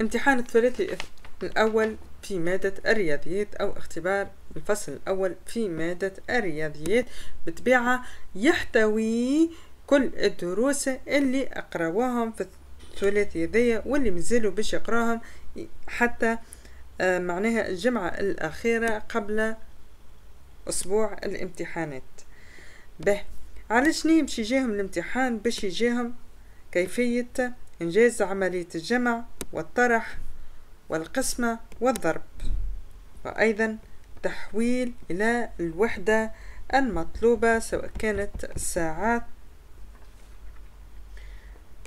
امتحان الثلاثي الأول في مادة الرياضيات أو اختبار الفصل الأول في مادة الرياضيات. بطبيعة يحتوي كل الدروس اللي أقرأوهم في الثلاثي ذي واللي مازالوا باش يقراهم حتى آه، معناها الجمعة الأخيرة قبل أسبوع الامتحانات. به علاش باش يجيهم الامتحان؟ باش يجيهم كيفية إنجاز عملية الجمع والطرح والقسمة والضرب. وأيضا تحويل إلى الوحدة المطلوبة سواء كانت الساعات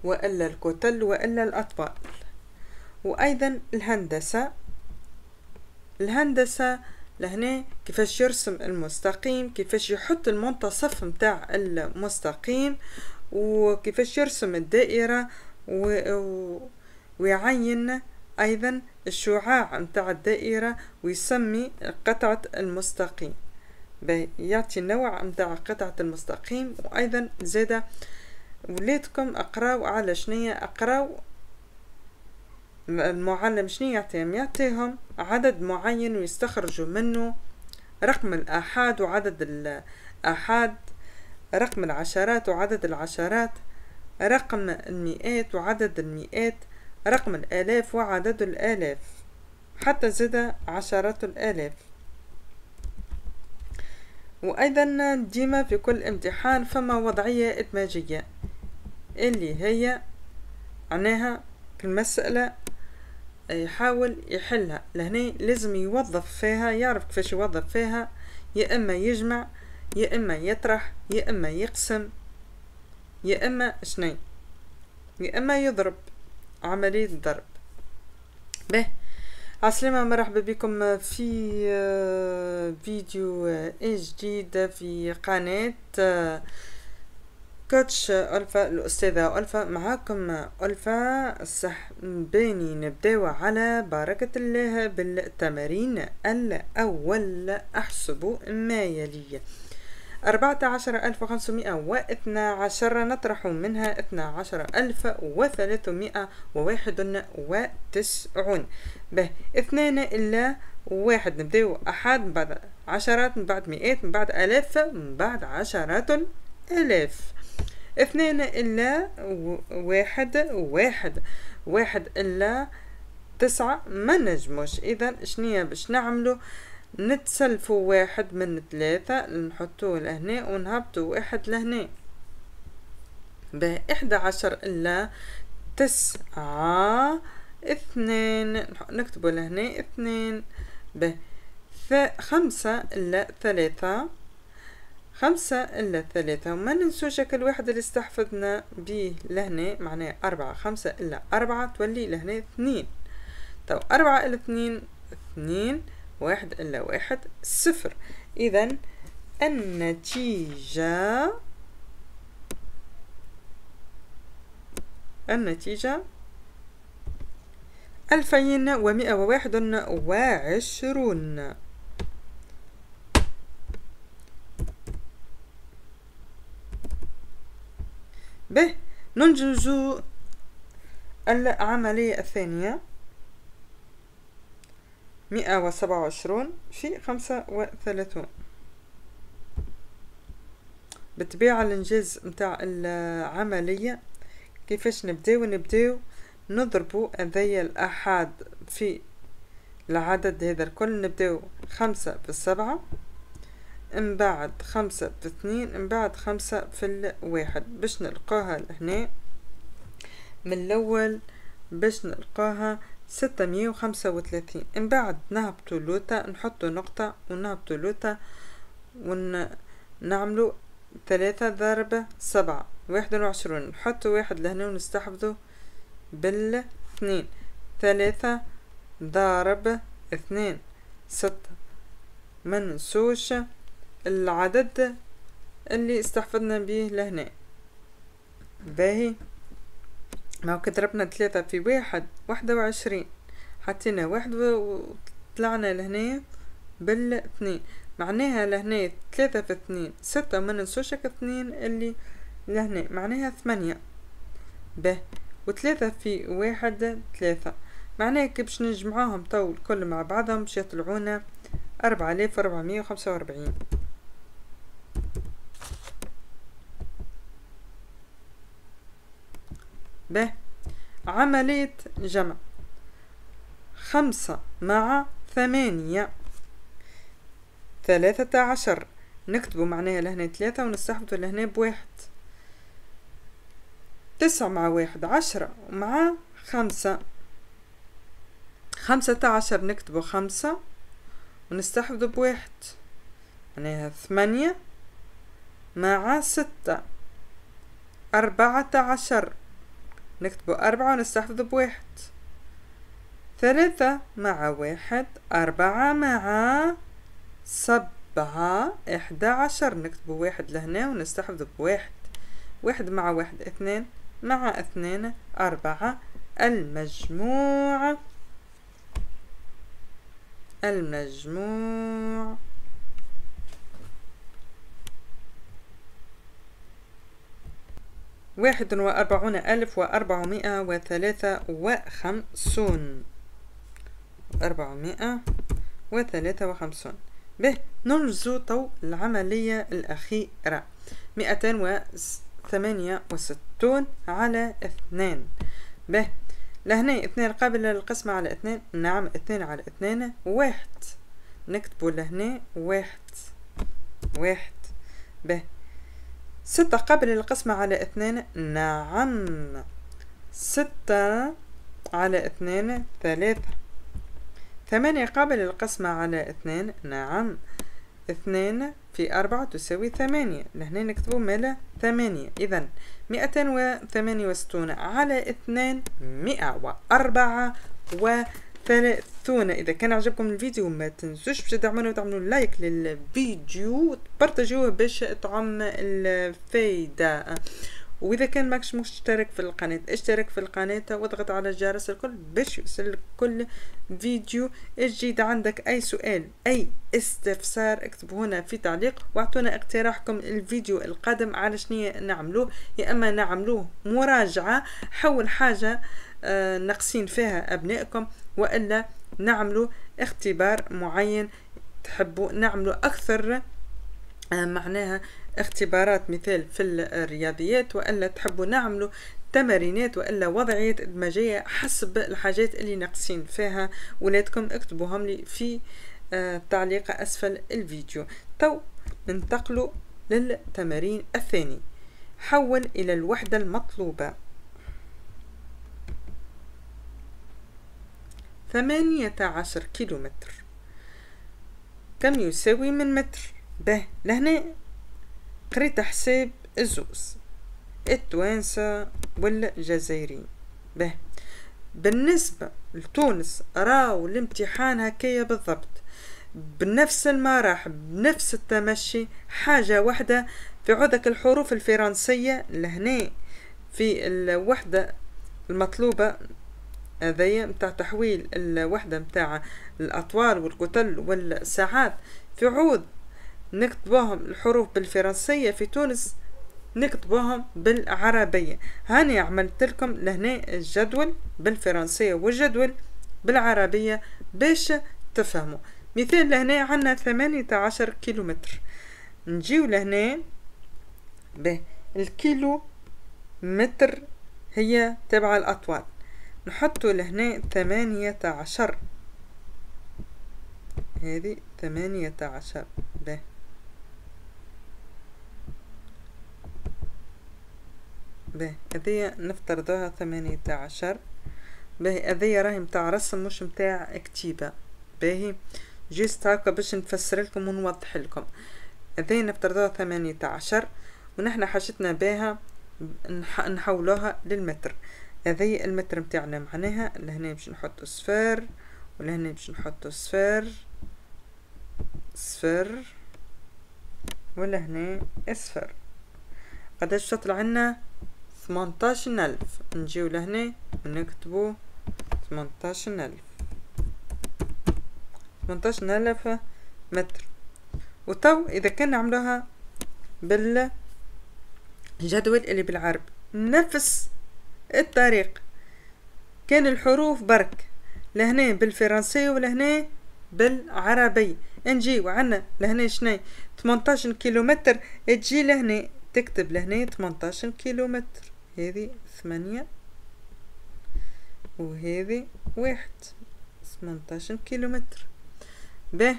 وإلا الكتل وإلا الأطفال. وأيضا الهندسة. الهندسة لهنا كيفاش يرسم المستقيم كيفاش يحط المنتصف متاع المستقيم وكيفاش يرسم الدائرة و... ويعين أيضا الشعاع متاع الدائرة ويسمي قطعة المستقيم. يعطي النوع متاع قطعة المستقيم وأيضا زادة وليتكم أقراو على شنية أقراو. المعلم شنو يعطيهم؟ يعطيهم عدد معين ويستخرجوا منه رقم الآحاد وعدد الآحاد رقم العشرات وعدد العشرات رقم المئات وعدد المئات رقم الآلاف وعدد الآلاف حتى زاد عشرات الآلاف. وأيضا ديما في كل امتحان فما وضعية إدماجية؟ اللي هي معناها المسألة يحاول يحلها. لهنا لازم يوظف فيها يعرف كيفاش يوظف فيها يا إما يجمع يا إما يطرح يا إما يقسم يا إما شني يا إما يضرب. عملية ضرب به عسلامة مرحبا بكم في آه، فيديو جديد في قناة آه، كوتش ألفا الأستاذة ألفا. معاكم ألفا صح باني نبداو على بركة الله بالتمارين الأول. أحسب ما يلي. أربعة عشر ألف وخمسمائة واثنى عشر نطرح منها اثنى عشر ألف وثلاثمائة وواحد وتسعون. به اثنان إلا واحد. نبداو أحد من بعد عشرات من بعد مئات من بعد آلاف من بعد عشرات آلاف اثنين إلا واحد واحد. واحد إلا تسعة ما نجموش. إذا شنيا باش نعملو؟ نتسلفو واحد من ثلاثة نحطوه لهنا ونهبطو واحد لهنا. به إحدى عشر إلا تسعة اثنين نكتبو لهنا اثنين. به خمسة إلا ثلاثة خمسة إلا ثلاثة. وما ننسوش كل واحد اللي استحفظنا بيه لهنا معناه أربعة خمسة إلا أربعة تولي لهنا اثنين. تو أربعة إلا اثنين اثنين. واحد إلا واحد صفر. إذا النتيجة النتيجة ألفين ومئة وواحد وعشرون. به ننجز العملية الثانية. مئة وسبعة وعشرون في خمسة وثلاثون. بالطبيعة الإنجاز متاع العملية كيفاش نبداو؟ نبداو نضربو هذيا الأحاد في العدد هذا الكل. نبداو خمسة في السبعة من بعد خمسة في اثنين من بعد خمسة في الواحد باش نلقاها لهنا من الأول باش نلقاها ستة مية وخمسة وثلاثين. من بعد نهبطو لوتا نحطو نقطة ونهبطو لوتا ونعملو ثلاثة ضرب سبعة واحد وعشرون. نحطو واحد لهنا ونستحفظو بالاثنين ثلاثة ضارب اثنين. ستة. منسوش العدد اللي استحفظنا به لهنا. باهي. ما كضربنا ثلاثة في واحد واحدة وعشرين. حطينا واحد وطلعنا لهنا بالاثنين معناها لهنا ثلاثة في اثنين ستة ما ننسوش اثنين اللي لهنا معناها ثمانية. به وثلاثة في واحد ثلاثة. معناه كي باش نجمعوهم تو الكل مع بعضهم باش يطلعونا أربعة آلاف أربعمية وخمسة وأربعين. به. عملية جمع. خمسة مع ثمانية. ثلاثة عشر. نكتبوا معناها لهنا ثلاثة ونستحبطوا لهنا بواحد. تسعة مع واحد عشرة مع خمسة. خمسة عشر. نكتبوا خمسة ونستحفظوا بواحد. معناها ثمانية مع ستة. أربعة عشر. نكتبوا أربعة ونستحفظوا بواحد. ثلاثة مع واحد أربعة مع سبعة إحدى عشر. نكتبوا واحد لهنا ونستحفظوا بواحد. واحد مع واحد اثنين مع اثنين أربعة. المجموع. المجموع. واحد وأربعون ألف وأربعمائة وثلاثة وخمسون. أربعمائة وثلاثة وخمسون. به ننجزو تو العملية الأخيرة. مئتين وثمانية وستون على اثنان به لهنا اثنين قابل للقسم على اثنين. نعم اثنين على اثنين. واحد. نكتبوا لهنا. واحد. واحد. به ستة قابل للقسم على اثنين. نعم. ستة على اثنين ثلاثة. ثمانية قابل للقسم على اثنين. نعم. اثنين في أربعة تساوي ثمانية. لهنا نكتبو مالا ثمانية. إذا مئتين وثمانية وستون على اثنين مئة وأربعة وثلاثون إذا كان عجبكم الفيديو ما تنسوش باش تدعمونا وتعملوا لايك للفيديو وتبرتجوه باش تعم الفايدة. وإذا كان ماكش مشترك في القناة اشترك في القناة واضغط على الجرس الكل باش يوصلك كل فيديو. جديد عندك أي سؤال أي استفسار اكتبوا هنا في تعليق واعطونا اقتراحكم الفيديو القادم على شنو نعملوه. يا إما نعملوه مراجعة حول حاجة آه ناقصين فيها أبنائكم. وإلا نعملوا اختبار معين. تحبوا نعملوا أكثر آه معناها اختبارات مثال في الرياضيات وإلا تحبوا نعملوا تمارينات وإلا وضعيات ادماجيه حسب الحاجات اللي ناقصين فيها. ولادكم اكتبوهم لي في آه تعليق أسفل الفيديو. تو ننتقلوا للتمارين الثاني. حول إلى الوحدة المطلوبة. ثمانية عشر كيلومتر. كم يساوي من متر؟ به لهنا قريت حساب الزوز. التوانسة والجزائريين به. بالنسبة لتونس راو الامتحان هكايا بالضبط. بنفس المراحل بنفس التمشي حاجة واحدة في عدك الحروف الفرنسية لهنا في الوحدة المطلوبة هذايا متاع تحويل الوحدة متاع الأطوال والكتل والساعات. في عود نكتبوهم الحروف بالفرنسية في تونس نكتبوهم بالعربية. هاني عملت لكم لهنا الجدول بالفرنسية والجدول بالعربية باش تفهموا. مثال لهنا عنا ثمانية عشر كيلومتر. نجيو لهنا به الكيلو متر هي تبع الأطوال نحطو لهنا ثمانية عشر. هذه ثمانية عشر. به باهي هذيا نفترضوها ثمانية عشر. باهي. هذيا راهي متاع رسم مش متاع كتيبة. باهي. جيست هاكا باش نفسر لكم ونوضح لكم. هذيا نفترضوها ثمانية عشر. ونحنا حاجتنا بها نح نحولوها للمتر. هذي المتر متاعنا معناها لهنا باش نحطو صفر ولهنا باش نحطو صفر صفر ولهنا صفر. قداش تطلع عنا ثمنتاشر ألف. نجيو لهنا ونكتبو ثمنتاشر ألف. ثمنتاشر ألف متر. وتو إذا كان نعملوها بالجدول اللي بالعربي نفس الطريق. كان الحروف برك لهنا بالفرنسية ولهنا بالعربية نجي وعنا لهنا شني 18 كيلومتر تجي لهنا تكتب لهنا 18 كيلومتر. هذه ثمانية وهذه واحد 18 كيلومتر. به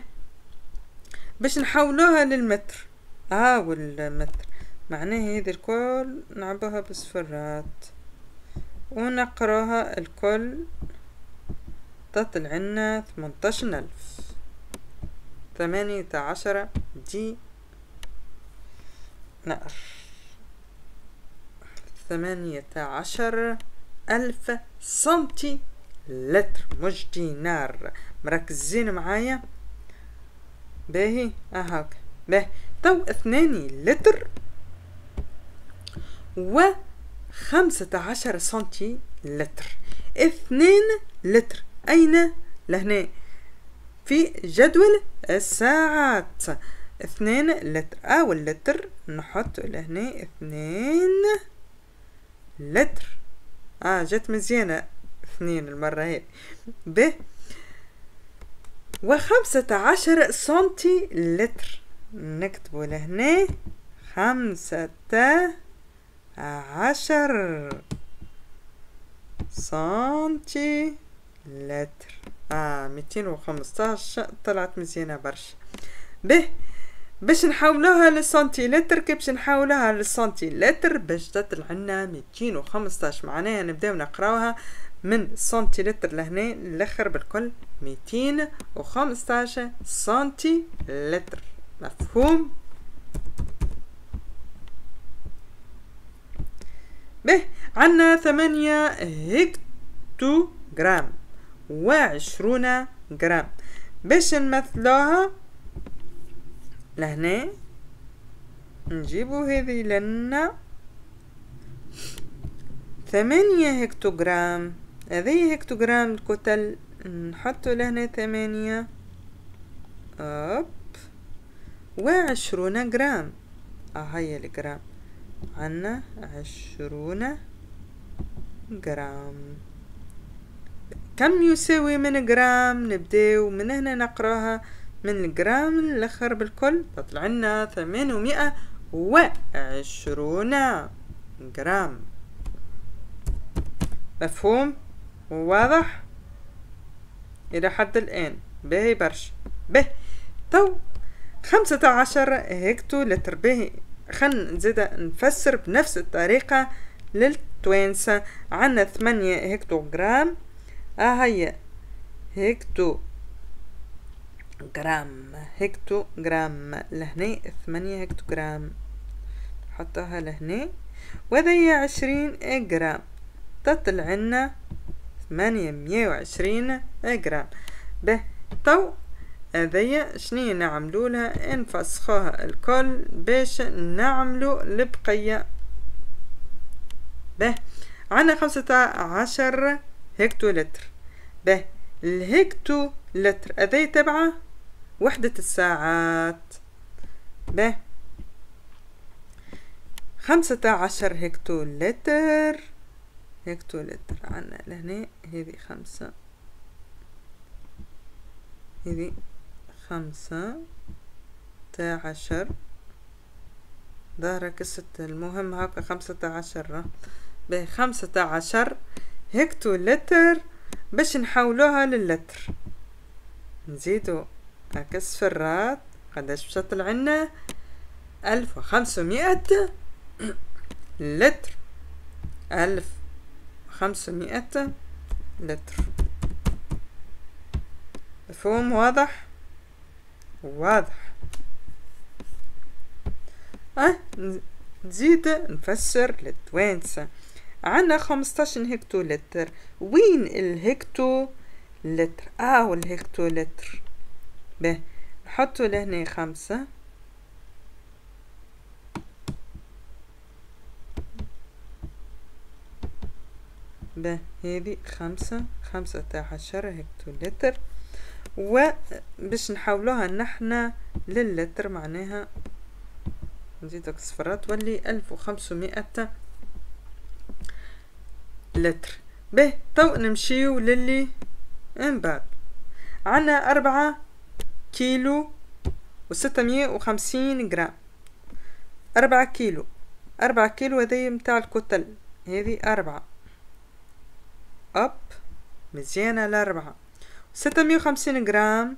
باش نحولوها للمتر. آه والمتر. معناه هذه الكل نعبوها بصفرات ونقراها الكل. تطلع عنا ثمنتاشر ألف. ثمانية عشر دي نار ثمانية عشر ألف سنتي لتر مش دينار. مركزين معايا؟ باهي. اهاك باهي. تو اثنان لتر. و خمسة عشر سنتي لتر اثنين لتر. أين؟ لهنا. في جدول الساعات. اثنين لتر. أول لتر. نحط لهنا اثنين لتر. آه جت مزيانة اثنين المرة هي ب. وخمسة عشر سنتي لتر نكتبو لهنا. خمسة عشر سنتي لتر آه ميتين وخمستاش طلعت مزيانة برشا. به باش نحولوها للسنتيلتر كي باش نحولوها للسنتيلتر باش تطلع عنا ميتين وخمستاش. معناها نبداو نقراوها من سنتيلتر لهنا للاخر بالكل ميتين وخمستاش سنتيلتر مفهوم؟ به عنا ثمانية هكتو جرام وعشرون جرام. باش نمثلوها لهنا نجيبو هذه لنا. ثمانية هكتوغرام. هذه هكتوغرام الكتل نحطو لهنا ثمانية. hop وعشرون جرام. هيا الجرام. عنا عشرون جرام. كم يساوي من جرام؟ نبداو من هنا نقراها. من الجرام الأخر بالكل تطلع لنا ثمانمائة وعشرون جرام. مفهوم؟ واضح؟ إلى حد الآن. باهي برشا. به. تو خمسة عشر هكتو لتر باهي خلنا نزيد نفسر بنفس الطريقة للتوانسة عنا ثمانية هكتو جرام آه هي هكتو جرام هكتو جرام لهنا ثمانية هكتو جرام نحطها لهنا وهذا عشرين جرام تطلع عنا ثمانية مية وعشرين جرام به تو هذيا شنيا نعملو لها؟ نفسخوها الكل باش نعملو البقية. به عنا خمسة عشر هكتو لتر به الهكتو لتر هذي تبعه وحدة الساعات. به خمسة عشر هكتو لتر هكتو لتر عنا لهنا هذي خمسة. هذي خمسة تا عشر. ظهرك الستة المهم هكا خمسة عشر بخمسة عشر هكتو لتر باش نحولوها للتر. نزيدو هكا الصفرات قداش باش تطلع عنا ألف وخمسمائة لتر. ألف وخمسمائة لتر. مفهوم؟ واضح؟ واضح. أه نزيد نفسر للتوانسة. عنا خمستاشر هكتو لتر وين الهكتو لتر؟ آه الهكتو لتر به نحطو لهنا خمسة. به هذه خمسة خمسة عشر هكتو لتر وباش نحولوها نحنا للتر معناها نزيدك صفرات تولي ألف وخمسمائة لتر. به تو نمشيو للي من بعد. عنا أربعة كيلو وستمية وخمسين جرام. أربعة كيلو. أربعة كيلو هذي متاع الكتل هذي أربعة. hop مزيانة الأربعة. ستمية وخمسين جرام.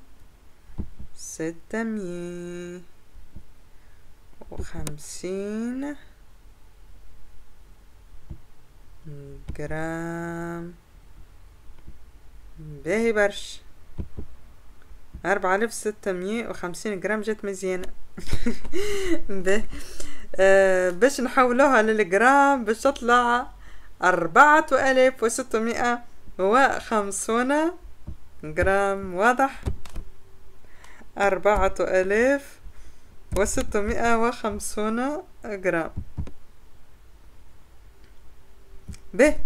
ستمية وخمسين جرام. باهي برش أربعة آلاف ستمية وخمسين جرام جات مزيانة. باهي. آه باش نحولوها للجرام باش تطلع أربعة آلاف وستمائة وخمسون جرام واضح. أربعة آلاف وستمائة وخمسون جرام. به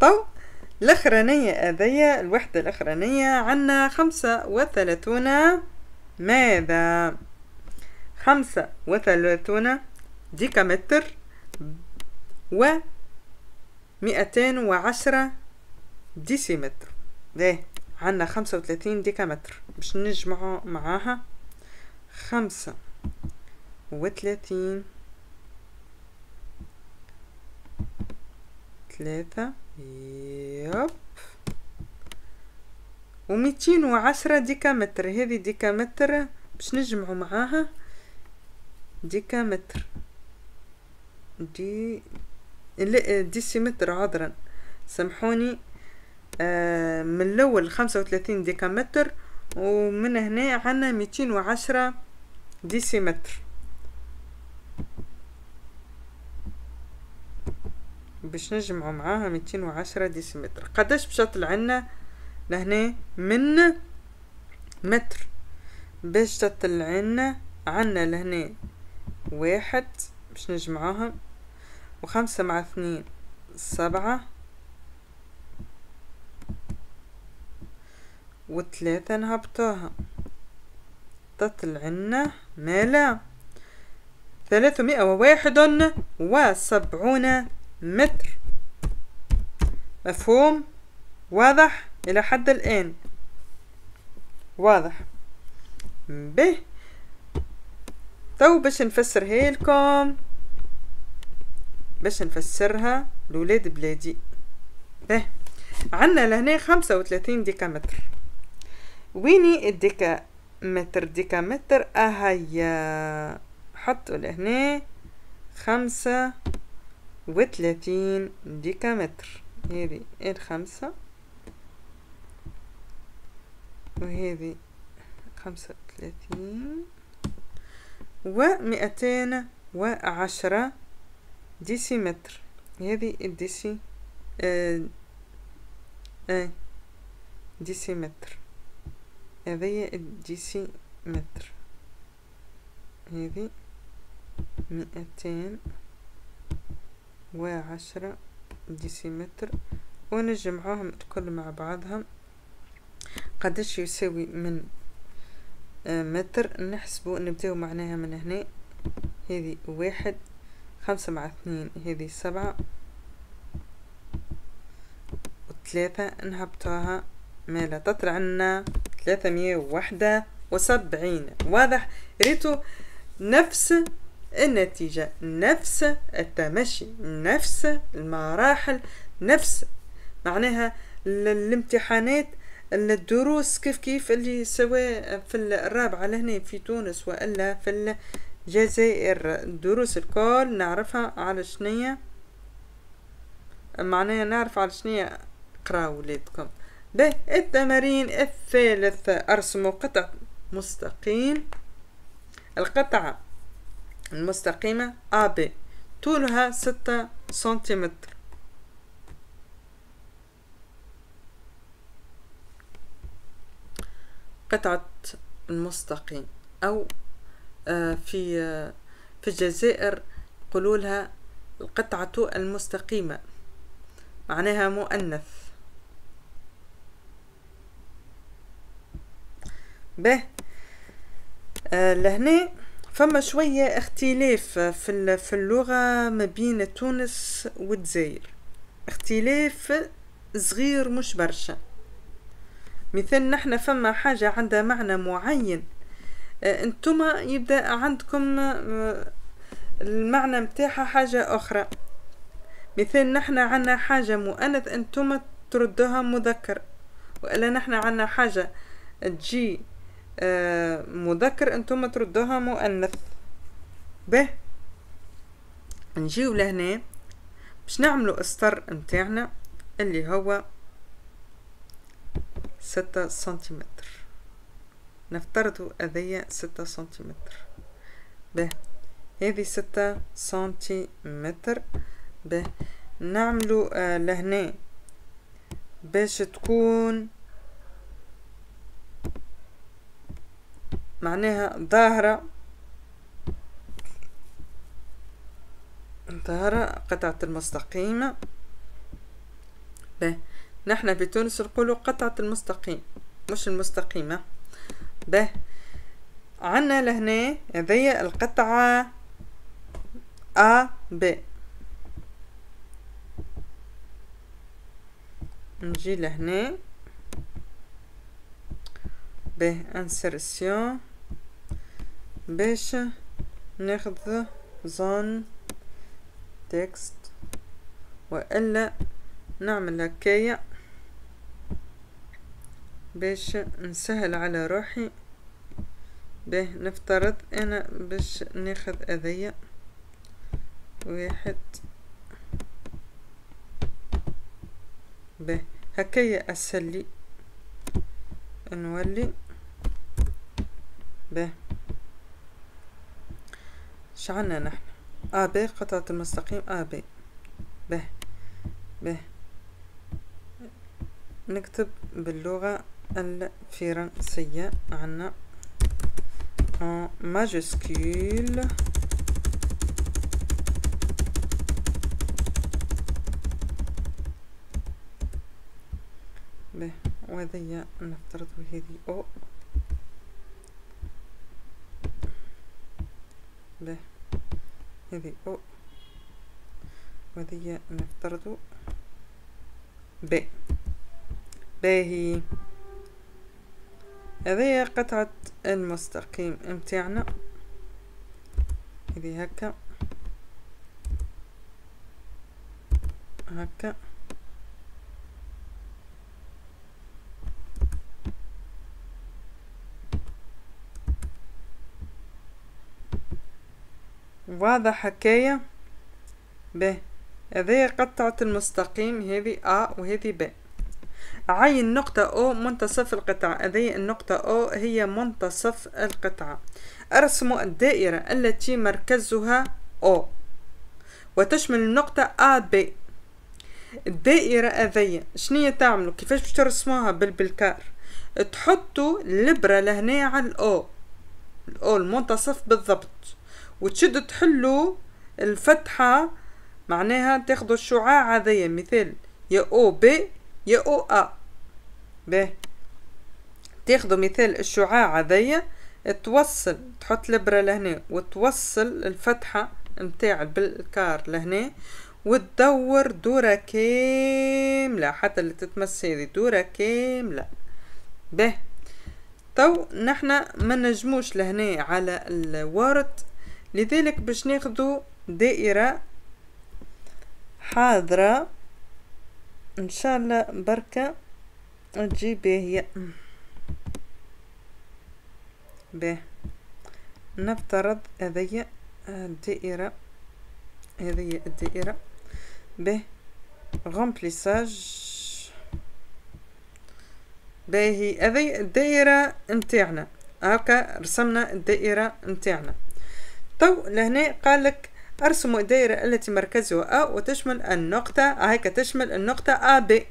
طو. الأخرانية هذيا الوحدة الأخرانية عنا خمسة وثلاثون ماذا؟ خمسة وثلاثون ديكامتر و مئتين وعشرة ديسيمتر. ده عنا خمسة وثلاثين ديكامتر. باش نجمعو معاها خمسة وثلاثين ثلاثة hop. وميتين وعشرة ديكامتر. هذه ديكامتر باش نجمعو معاها ديكامتر. دي لا ديسيمتر عذرا. سامحوني. من الأول خمسة وثلاثين ديكامتر ومن هنا عنا ميتين وعشرة ديسيمتر. باش نجمعو معاها ميتين وعشرة ديسيمتر. قداش باش تطلع عنا لهنا من متر. باش تطلع عنا عنا لهنا واحد باش نجمعوهم وخمسة مع اثنين سبعة. وثلاثة نهبطوها. تطلع عنا مالا. ثلاثمائة وواحد وسبعون متر. مفهوم؟ واضح إلى حد الآن. واضح. به تو باش نفسرها لكم. باش نفسرها لولاد بلادي. به عنا لهنا خمسة وثلاثين ديكامتر. ويني الديكامتر ديكامتر اهيا حطوا لهنا. خمسة وثلاثين ديكامتر هذه الخمسة. وهذه خمسة وثلاثين. ومئتين وعشرة ديسيمتر. هذه الديسي آه آه ديسيمتر. هذه الديسيمتر. هذه مئتين وعشرة ديسيمتر. ونجمعوهم الكل مع بعضهم. قداش يساوي من آه، متر؟ نحسبو نبداو معناها من هنا. هذه واحد خمسة مع اثنين هذه سبعة. وثلاثة نهبطوها مالا تطلع لنا ثلاثمية وواحدة وسبعين. واضح؟ ريتو نفس النتيجة نفس التمشي نفس المراحل نفس معناها الامتحانات الدروس كيف كيف اللي سواء في الرابعة لهنا في تونس وإلا في الجزائر. الدروس الكل نعرفها على شنية؟ معناها نعرف على شنية؟ قراو ولادكم. به التمارين الثالث أرسموا قطع مستقيم. القطعة المستقيمة AB طولها ستة سنتيمتر. قطعة المستقيم أو آه، في آه، في الجزائر يقولوا لها القطعة المستقيمة معناها مؤنث. به. آه لهنا فما شوية اختلاف في في اللغة ما بين تونس والجزائر. اختلاف صغير مش برشا. مثال نحنا فما حاجة عندها معنى معين. آه، انتما يبدأ عندكم آه، المعنى متاعها حاجة أخرى. مثال نحنا عنا حاجة مؤنث انتما تردوها مذكر. وإلا نحنا عنا حاجة تجي مذكر أنتم تردوها مؤنث. به نجيو لهنا باش نعملو استر متاعنا اللي هو ستة سنتيمتر. نفترضوا أذية ستة سنتيمتر. به هذه ستة سنتيمتر. به نعملو آه لهنا باش تكون معناها ظاهرة ظاهرة قطعة المستقيمة به نحن في تونس نقولوا قطعة المستقيم مش المستقيمة. به عنا لهنا هذيا القطعة A B. نجي لهنا. به insertion باش ناخذ zone تكست والا نعمل هكايا باش نسهل على روحي به نفترض أنا باش ناخذ اذية واحد به هكايا اسهل لي نولي به. شعلنا نحن. آ ب قطعة المستقيم آ ب به. به. نكتب باللغة الفرنسية عنا. Majuscule. به. وهذه نفترض هذه. أو. به هذه أو وهذه نفترض ب. باهي هذه قطعة المستقيم. متاعنا هذه هكا. هكا. واضح حكاية ب. هذه قطعة المستقيم هذه أ وهذه ب عين نقطة أو منتصف القطعة. هذه النقطة أو هي منتصف القطعة. أرسم الدائرة التي مركزها أو وتشمل النقطة أ ب الدائرة هذيا شنية تعملوا كيفاش باش ترسموها بالبلكار تحطوا الإبرة لهنا على الأو الأو المنتصف بالضبط. وتشد تحلو الفتحة معناها تاخدو الشعاع هذايا مثال يا أو بي يا أو أ. به تاخدو مثال الشعاع هذايا توصل تحط الابرة لهنا وتوصل الفتحة متاع بالكار لهنا وتدور دورة كاملة حتى اللي تتمس هذه دورة كاملة. به تو نحنا ما نجموش لهنا على الورد لذلك باش ناخدو دائرة حاضرة إن شاء الله بركة تجي باهية به نفترض هذيا الدائرة هذه الدائرة. به remplissage باهي. هذه الدائرة نتاعنا. هكا رسمنا الدائرة نتاعنا. تو لهنا قال لك أرسم الدائرة التي مركزها أ وتشمل النقطة هيك تشمل النقطة أ ب.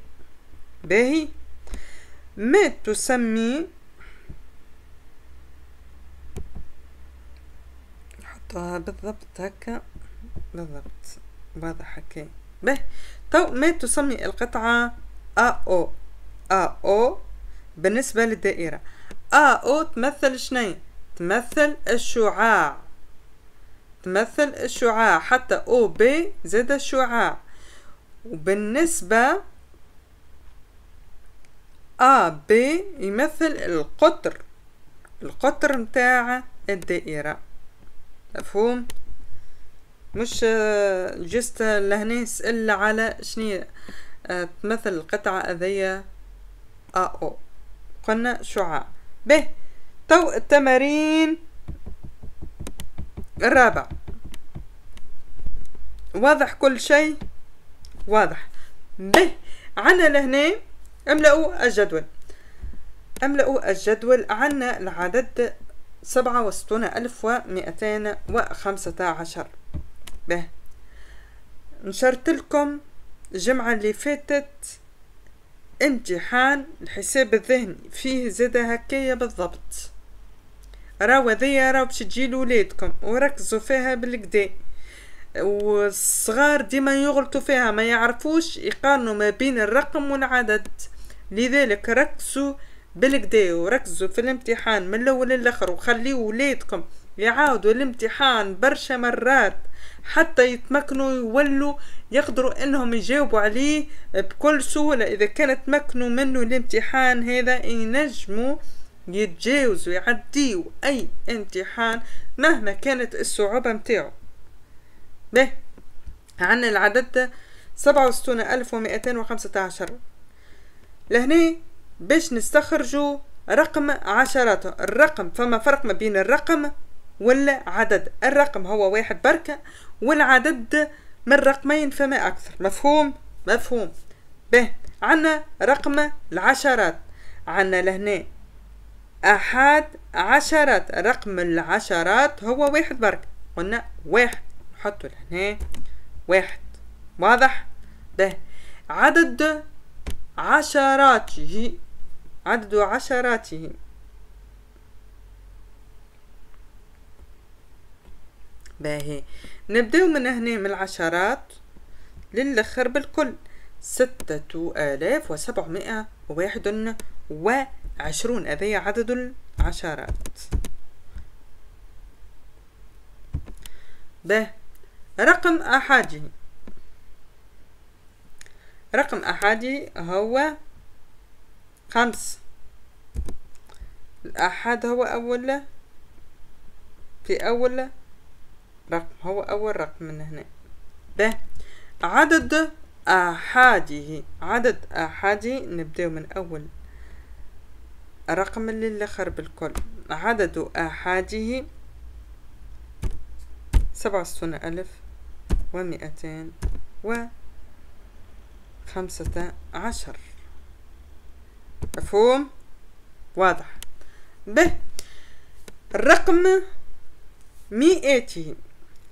باهي. ما تسمي؟ نحطها بالضبط هكا. بالضبط. واضح هكا به تو ما تسمي القطعة أ أو؟ أ أو بالنسبة للدائرة. أ أو تمثل شنو؟ تمثل الشعاع. تمثل الشعاع حتى أو بي زاد الشعاع. وبالنسبة آ ب يمثل القطر. القطر متاع الدائرة. مفهوم؟ مش جست لهنا يسأل على شنو آه، تمثل القطعة أذية أ أو. قلنا شعاع. به تو التمارين. الرابع. واضح كل شيء؟ واضح. به عنا لهنا املأوا الجدول. املأوا الجدول عنا العدد سبعة وستون ألف ومئتين وخمسة عشر به نشرت لكم الجمعة اللي فاتت امتحان الحساب الذهني. فيه زادة هكايا بالضبط. راو هذيا راو باش تجي لولادكم وركزوا فيها بالكدا. والصغار ديما يغلطوا فيها ما يعرفوش يقارنوا ما بين الرقم والعدد. لذلك ركزوا بالكدا وركزوا في الامتحان من الأول للآخر وخليوا ولادكم يعاودوا الامتحان برشا مرات حتى يتمكنوا يولوا يقدروا إنهم يجاوبوا عليه بكل سهولة. إذا كانت تمكنوا منه الامتحان هذا ينجموا يتجاوزوا يعديوا أي امتحان مهما كانت الصعوبة متاعه. به عنا العدد سبعة وستون ألف ومئتين وخمسة عشر. لهنا باش نستخرجوا رقم عشراته الرقم فما فرق ما بين الرقم ولا عدد الرقم هو واحد بركة والعدد من رقمين فما أكثر. مفهوم؟ مفهوم. به عنا رقم العشرات. عنا لهنا أحد عشرات رقم العشرات هو واحد بركة قلنا واحد. نحطه لهنا. واحد. واضح؟ به عدد عشراته عدد عشراته باهي. نبداو من هنا من العشرات للآخر بالكل ستة آلاف وسبعمائة وواحد وعشرون هذا عدد العشرات. به رقم أحادي. رقم أحادي هو خمس. الأحد هو أول في أول رقم هو أول رقم من هنا. ب عدد آحاده عدد آحاده نبدأ من أول. رقم اللي الآخر بالكل. عدد آحاده سبعة وستون ألف ومئتين وخمسة عشر. مفهوم؟ واضح. به الرقم مئاته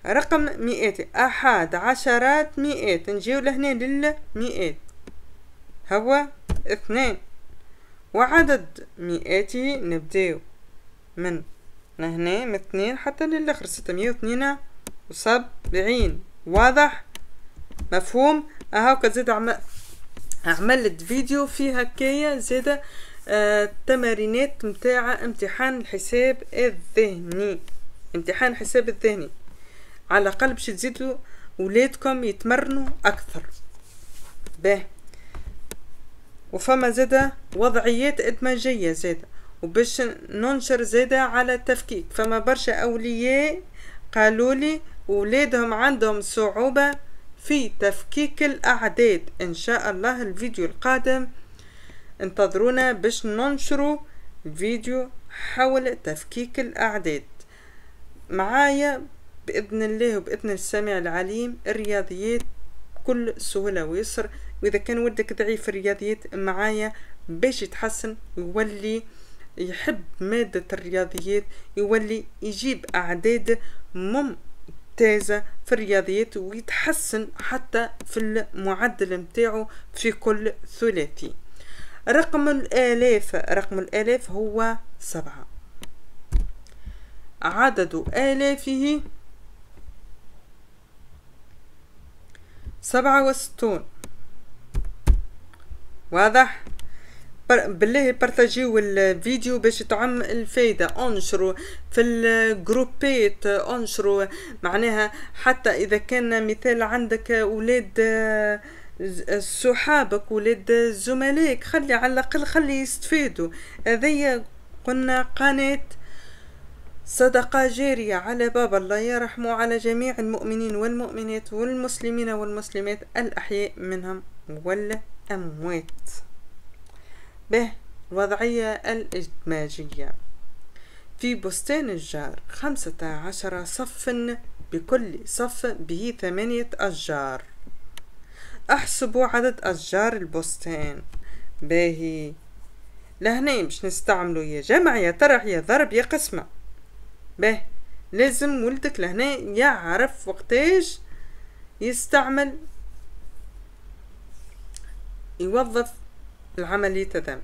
رقم مئات أحد عشرات مئات نجيو لهنا للمئات هو اثنين. وعدد مئاته نبداو من هنا من اثنين حتى للآخر ستمية واثنين وسبعين. واضح؟ مفهوم؟ هاكا زاد عم... عملت فيديو فيه هكايا زاد آه متاع امتحان الحساب الذهني. امتحان الحساب الذهني. على الأقل باش تزيدوا ولادكم يتمرنوا أكثر. به وفما زادا وضعيات إدماجية زادا وباش ننشر زادا على التفكيك. فما برشا أولياء قالوا لي ولادهم عندهم صعوبة في تفكيك الأعداد. إن شاء الله الفيديو القادم انتظرونا باش ننشروا فيديو حول تفكيك الأعداد. معايا بإذن الله وبإذن السميع العليم الرياضيات بكل سهولة ويسر. وإذا كان ودك ضعيف الرياضيات معايا باش يتحسن ويولي يحب مادة الرياضيات يولي يجيب أعداد ممتازة في الرياضيات ويتحسن حتى في المعدل متاعه في كل ثلاثي. رقم الآلاف رقم الآلاف هو سبعة. عدد آلافه سبعة وستون. واضح؟ بالله بارتاجيو الفيديو باش تعم الفايدة. انشروا في الجروبات انشروا. معناها حتى إذا كان مثال عندك أولاد صحابك ولاد زملائك خلي على الأقل خلي يستفيدوا هذيا قلنا قناة صدقة جارية على باب الله. يرحمه على جميع المؤمنين والمؤمنات والمسلمين والمسلمات الأحياء منهم والأموات به الوضعية الإدماجية في بستان الجار خمسة عشر صف بكل صف به ثمانية أشجار. احسبوا عدد أشجار البستان. باهي لهنا باش نستعملو يا جمع يا طرح يا ضرب يا قسمة. به لازم ولدك لهنا يعرف وقتاش يستعمل يوظف العملية تذم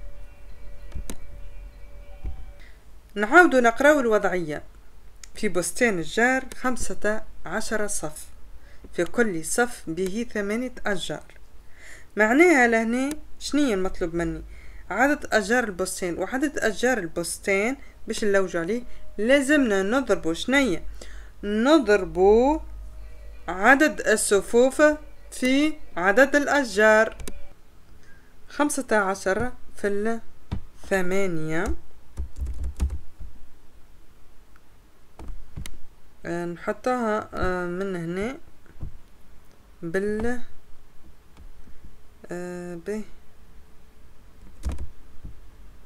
نعاود نقراو الوضعية. في بستان الجار خمسة عشر صف. في كل صف به ثمانية أشجار. معناها لهنا شنية المطلوب مني؟ عدد أشجار البستان وعدد أشجار البستان باش نلوجو عليه لازمنا نضربو شنية نضربو عدد الصفوف في عدد الأشجار. خمسة عشر في الثمانية. نحطها آه، من هنا بال آه، ب.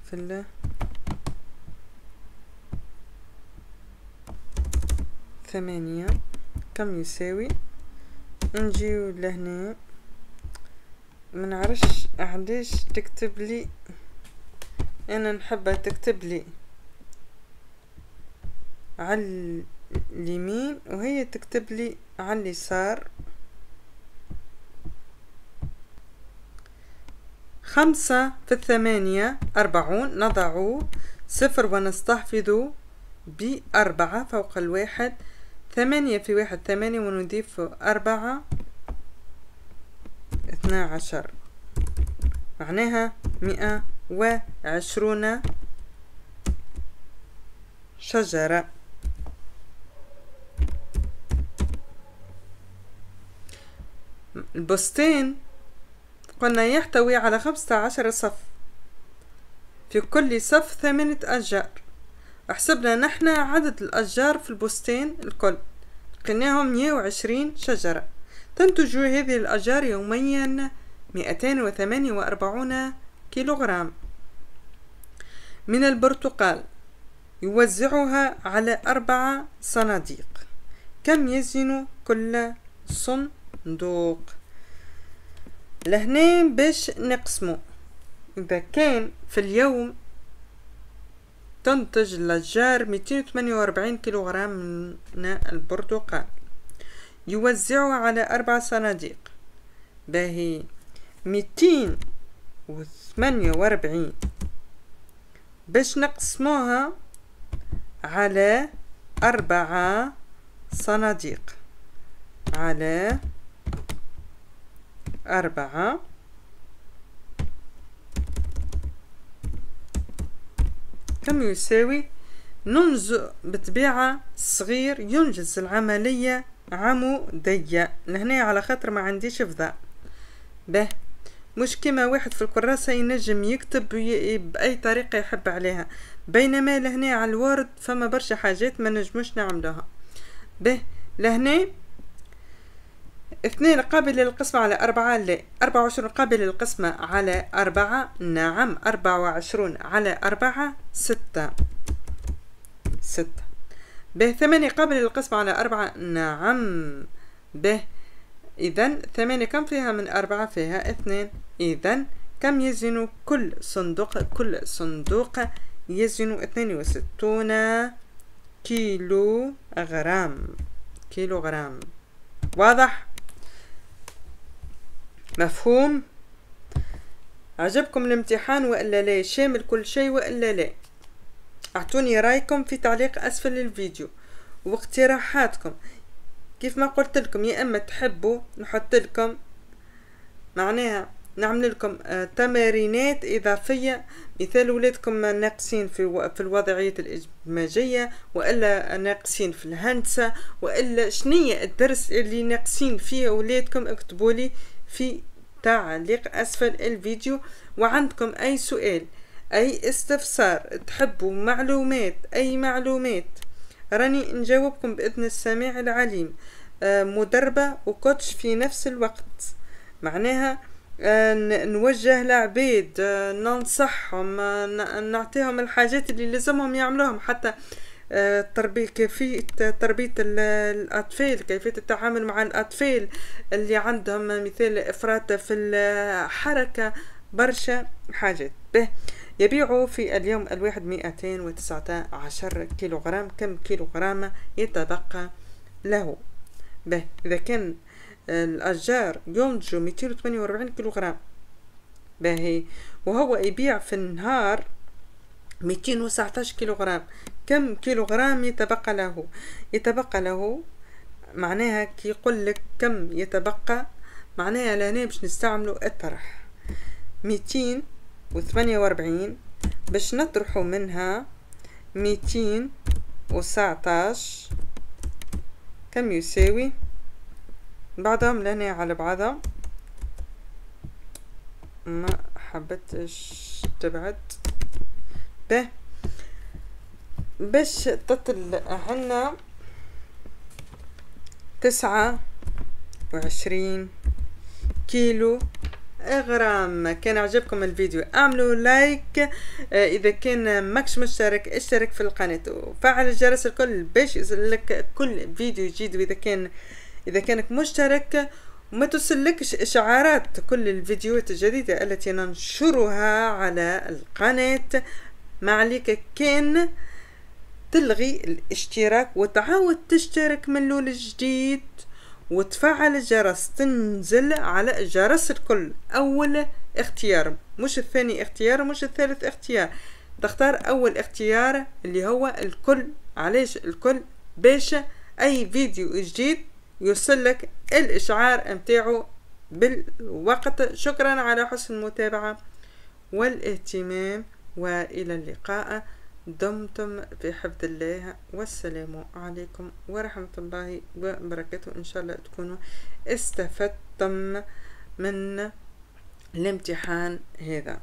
في ال. ثمانية. كم يساوي؟ نجيو لهنا. منعرفش علاش تكتب لي. أنا نحبها تكتب لي. على اليمين وهي تكتب لي على اليسار. خمسة في الثمانية أربعون نضع صفر ونستحفظ بأربعة فوق الواحد. ثمانية في واحد ثمانية ونضيف أربعة. عشر. معناها مئة وعشرون شجرة. البستان قلنا يحتوي على خمسة عشر صف. في كل صف ثمانية أشجار. حسبنا نحن عدد الأشجار في البستان الكل. لقيناهم مية وعشرين شجرة. تنتج هذه الأشجار يوميا مئتين وثمانية وأربعون كيلوغرام. من البرتقال يوزعها على أربعة صناديق. كم يزن كل صندوق؟ لهنا باش نقسمو. إذا كان في اليوم تنتج الأشجار ميتين وثمانية وأربعين كيلوغرام من البرتقال. يوزعها على أربع صناديق. باهي. ميتين وثمانية وأربعين. باش نقسموها على أربعة صناديق. على أربعة كم يساوي؟ ننز بطبيعة صغير ينجز العملية عمودية لهنا على خاطر ما عنديش فضاء به. مش كما واحد في الكراسة ينجم يكتب بأي طريقة يحب عليها. بينما لهنا على الورد فما برشا حاجات ما نجموش نعملوها. به. لهنا اثنين قابل للقسمة على أربعة لا أربعة وعشرون قابل للقسمة على أربعة. نعم. أربعة وعشرون على أربعة. ستة. ستة. به ثمانية قابل للقسمة على أربعة. نعم. به. إذا ثمانية كم فيها من أربعة؟ فيها اثنين. إذا كم يزن كل صندوق؟ كل صندوق يزن اثنين وستون كيلو غرام كيلو غرام واضح؟ مفهوم؟ عجبكم الامتحان وإلا لا؟ شامل كل شيء وإلا لا؟ أعطوني رأيكم في تعليق أسفل الفيديو واقتراحاتكم. كيف ما قلت لكم يا إما تحبوا نحط لكم معناها نعمل لكم آه تمارينات إضافية مثال ولادكم ناقصين في في الوضعية الادماجيه وإلا ناقصين في الهندسة وإلا شنية الدرس اللي ناقصين فيه ولادكم؟ اكتبوا لي في تعليق أسفل الفيديو. وعندكم أي سؤال أي استفسار تحبوا معلومات أي معلومات. راني نجاوبكم بإذن السميع العليم. آه، مدربة وكوتش في نفس الوقت. معناها آه، نوجه لعبيد آه، ننصحهم نعطيهم الحاجات اللي لازمهم يعملوهم حتى تربية كيفية تربية الأطفال كيفية التعامل مع الأطفال اللي عندهم مثال إفراط في الحركة برشا حاجات. به. يبيع في اليوم الواحد مئتين وتسعة عشر كيلوغرام. كم كيلوغرام يتبقى له؟ به إذا كان الأشجار وثمانية وأربعين كيلوغرام. باهي وهو يبيع في النهار ميتين وسعتاش كيلوغرام. كم كيلوغرام يتبقى له؟ يتبقى له معناها كي يقول لك كم يتبقى معناها لهنا باش نستعملوا الطرح ميتين وثمانية وأربعين باش نطرحوا منها ميتين وسعتاش كم يساوي؟ بعضهم لهنا على بعضها ما حبتش تبعد. به. باش تطل عنا تسعة وعشرين كيلو غرام كان عجبكم الفيديو اعملوا لايك. آه، إذا كان ماكش مشترك اشترك في القناة. وفعل الجرس الكل باش يوصلك كل فيديو جديد. وإذا كان إذا كانك مشترك وما توصلكش إشعارات كل الفيديوهات الجديدة التي ننشرها على القناة ما عليك كان تلغي الاشتراك. وتعاود تشترك من الأول جديد وتفعل الجرس تنزل على الجرس الكل. أول اختيار مش الثاني اختيار مش الثالث اختيار. تختار أول اختيار اللي هو الكل. علاش الكل؟ باش أي فيديو جديد يوصلك الإشعار متاعو بالوقت. شكرا على حسن المتابعة والإهتمام وإلى اللقاء. دمتم في حفظ الله والسلام عليكم ورحمة الله وبركاته. إن شاء الله تكونوا استفدتم من الامتحان هذا.